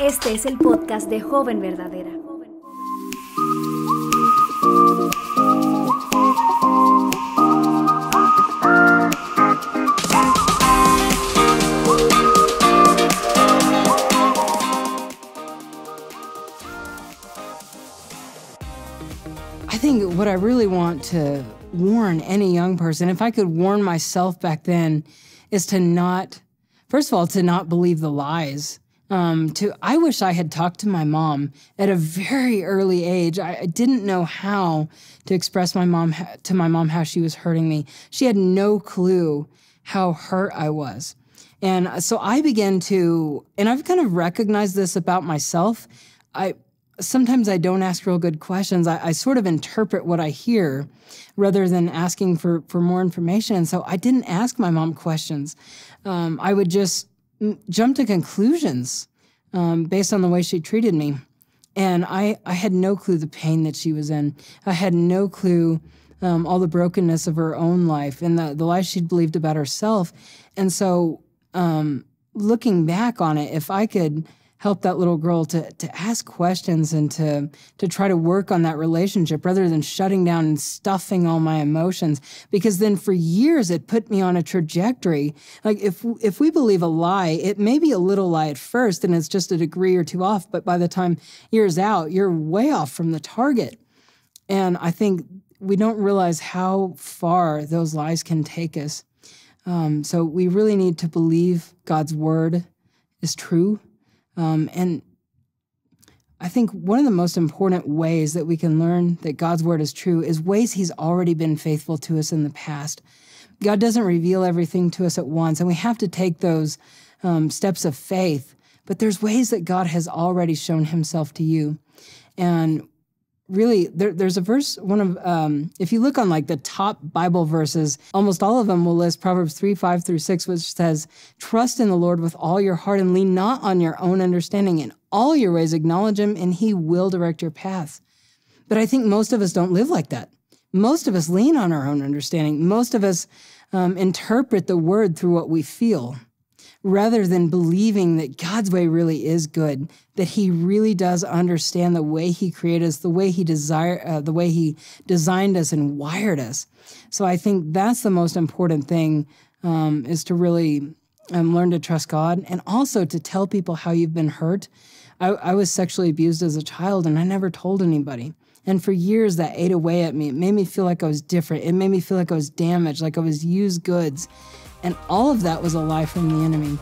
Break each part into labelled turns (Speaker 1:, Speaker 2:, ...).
Speaker 1: Este es el podcast de Joven Verdadera.
Speaker 2: I think what I really want to warn any young person, if I could warn myself back then, is to not, first of all, to not believe the lies. Um, to I wish I had talked to my mom at a very early age. I, I didn't know how to express my mom to my mom how she was hurting me. She had no clue how hurt I was. And so I began to, and I've kind of recognized this about myself. I sometimes I don't ask real good questions. I, I, sort of interpret what I hear rather than asking for, for more information. And so I didn't ask my mom questions. Um, I would just jump to conclusions um, based on the way she treated me. And I, I had no clue the pain that she was in. I had no clue um, all the brokenness of her own life and the, the lies she'd believed about herself. And so, um, looking back on it, if I could help that little girl to to ask questions and to to try to work on that relationship rather than shutting down and stuffing all my emotions. Because then for years it put me on a trajectory. Like if if we believe a lie it may be a little lie at first and it's just a degree or two off but by the time years out you're way off from the target. And i think we don't realize how far those lies can take us. Um, so we really need to believe god's word is true um, and I think one of the most important ways that we can learn that God's word is true is ways He's already been faithful to us in the past. God doesn't reveal everything to us at once, and we have to take those um, steps of faith. But there's ways that God has already shown Himself to you. And really there, there's a verse one of um, if you look on like the top bible verses almost all of them will list proverbs 3 5 through 6 which says trust in the lord with all your heart and lean not on your own understanding. In all your ways acknowledge him and he will direct your path. But i think most of us don't live like that. Most of us lean on our own understanding. Most of us um, interpret the word through what we feel rather than believing that God's way really is good, that He really does understand the way He created us, the way He desire, uh, the way He designed us and wired us. So I think that's the most important thing um, is to really um, learn to trust God and also to tell people how you've been hurt. I, I was sexually abused as a child and I never told anybody. And for years, that ate away at me. It made me feel like I was different. It made me feel like I was damaged, like I was used goods. And all of that was a lie from the enemy.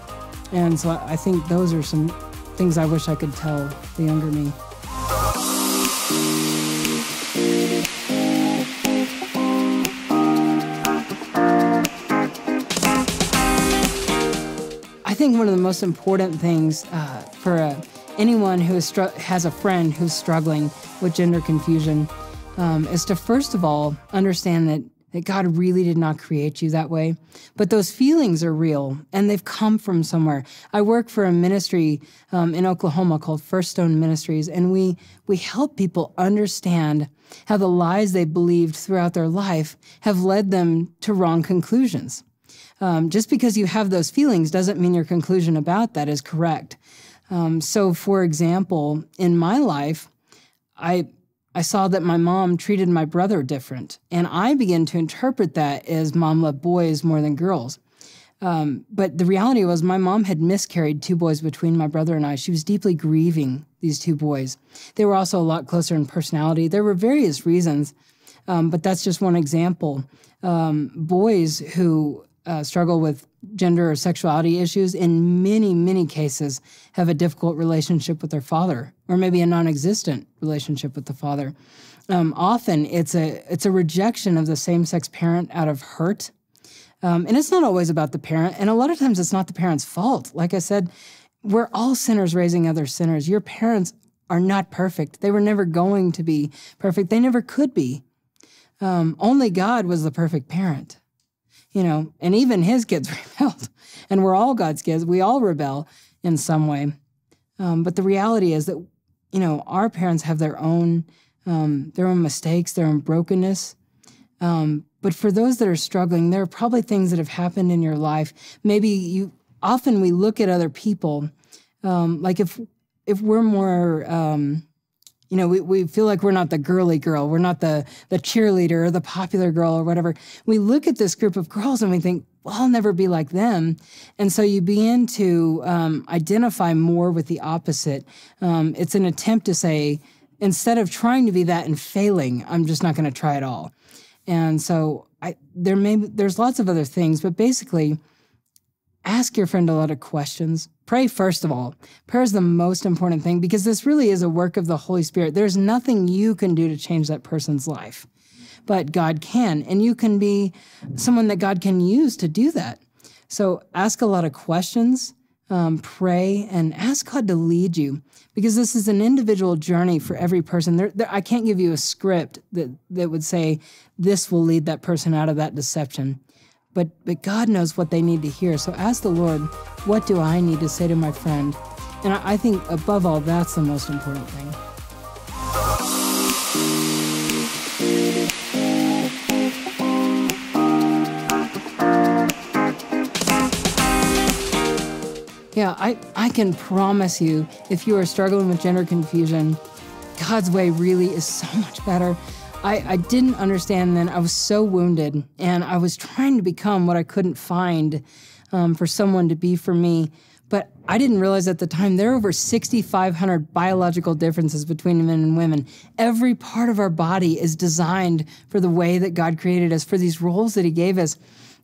Speaker 2: And so I think those are some things I wish I could tell the younger me. I think one of the most important things uh, for uh, anyone who has a friend who's struggling with gender confusion um, is to first of all understand that that God really did not create you that way. But those feelings are real and they've come from somewhere. I work for a ministry um, in Oklahoma called First Stone Ministries, and we, we help people understand how the lies they believed throughout their life have led them to wrong conclusions. Um, just because you have those feelings doesn't mean your conclusion about that is correct. Um, so, for example, in my life, I I saw that my mom treated my brother different. And I began to interpret that as mom loved boys more than girls. Um, but the reality was, my mom had miscarried two boys between my brother and I. She was deeply grieving these two boys. They were also a lot closer in personality. There were various reasons, um, but that's just one example. Um, boys who uh, struggle with gender or sexuality issues, in many, many cases, have a difficult relationship with their father, or maybe a non-existent relationship with the father. Um, often, it's a it's a rejection of the same-sex parent out of hurt, um, and it's not always about the parent. And a lot of times, it's not the parent's fault. Like I said, we're all sinners raising other sinners. Your parents are not perfect. They were never going to be perfect. They never could be. Um, only God was the perfect parent you know, and even his kids rebelled. And we're all God's kids. We all rebel in some way. Um, but the reality is that, you know, our parents have their own um, their own mistakes, their own brokenness. Um, but for those that are struggling, there are probably things that have happened in your life. Maybe you often we look at other people, um, like if if we're more um, you know, we, we feel like we're not the girly girl, we're not the the cheerleader or the popular girl or whatever. We look at this group of girls and we think, well, I'll never be like them. And so you begin to um, identify more with the opposite. Um, it's an attempt to say, instead of trying to be that and failing, I'm just not going to try at all. And so I, there may there's lots of other things, but basically, ask your friend a lot of questions. Pray first of all. Prayer is the most important thing because this really is a work of the Holy Spirit. There's nothing you can do to change that person's life, but God can, and you can be someone that God can use to do that. So ask a lot of questions, um, pray, and ask God to lead you because this is an individual journey for every person. There, there, I can't give you a script that, that would say this will lead that person out of that deception but but God knows what they need to hear. So ask the Lord, what do I need to say to my friend? And I, I think above all, that's the most important thing. Yeah, I, I can promise you, if you are struggling with gender confusion, God's way really is so much better. I, I didn't understand then. I was so wounded, and I was trying to become what I couldn't find um, for someone to be for me. But I didn't realize at the time there are over 6,500 biological differences between men and women. Every part of our body is designed for the way that God created us, for these roles that He gave us,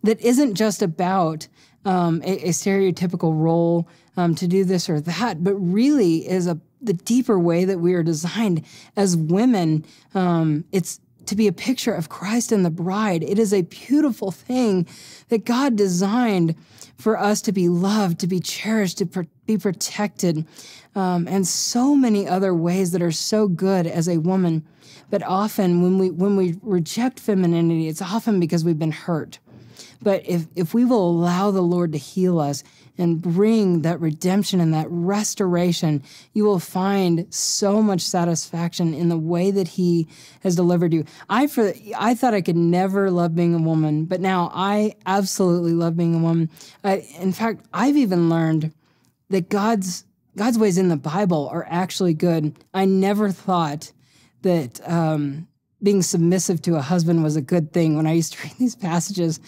Speaker 2: that isn't just about um, a, a, stereotypical role um, to do this or that, but really is a the deeper way that we are designed as women. Um, it's to be a picture of Christ and the bride. It is a beautiful thing that God designed for us to be loved, to be cherished, to pr- be protected, um, and so many other ways that are so good as a woman. But often, when we when we reject femininity, it's often because we've been hurt. But if if we will allow the Lord to heal us and bring that redemption and that restoration, you will find so much satisfaction in the way that He has delivered you. I for I thought I could never love being a woman, but now I absolutely love being a woman. in fact, I've even learned that God's God's ways in the Bible are actually good. I never thought that um, being submissive to a husband was a good thing when I used to read these passages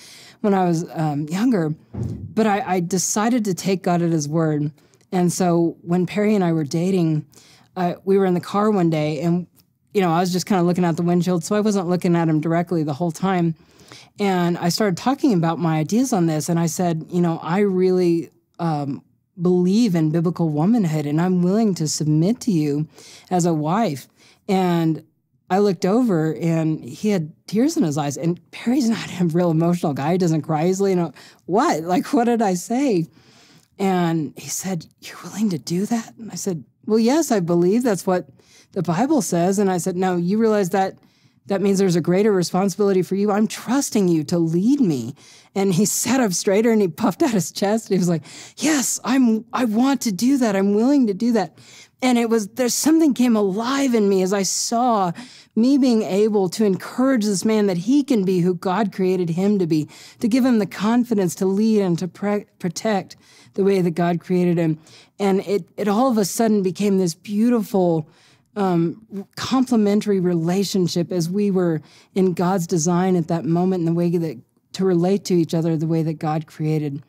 Speaker 2: when I was um, younger. But I, I, decided to take God at His word. And so when Perry and I were dating, uh, we were in the car one day, and you know I was just kind of looking out the windshield, so I wasn't looking at him directly the whole time. And I started talking about my ideas on this, and I said, you know, I really um, believe in biblical womanhood, and I'm willing to submit to you as a wife. And I looked over and he had tears in his eyes. And Perry's not a real emotional guy. He doesn't cry easily. You know, what? Like, what did I say? And he said, You're willing to do that? And I said, Well, yes, I believe that's what the Bible says. And I said, No, you realize that that means there's a greater responsibility for you. I'm trusting you to lead me. And he sat up straighter and he puffed out his chest. He was like, Yes, I'm I want to do that. I'm willing to do that. And it was, there's something came alive in me as I saw me being able to encourage this man that he can be who God created him to be, to give him the confidence to lead and to protect the way that God created him. And it, it all of a sudden became this beautiful, um, complementary relationship as we were in God's design at that moment in the way that to relate to each other the way that God created.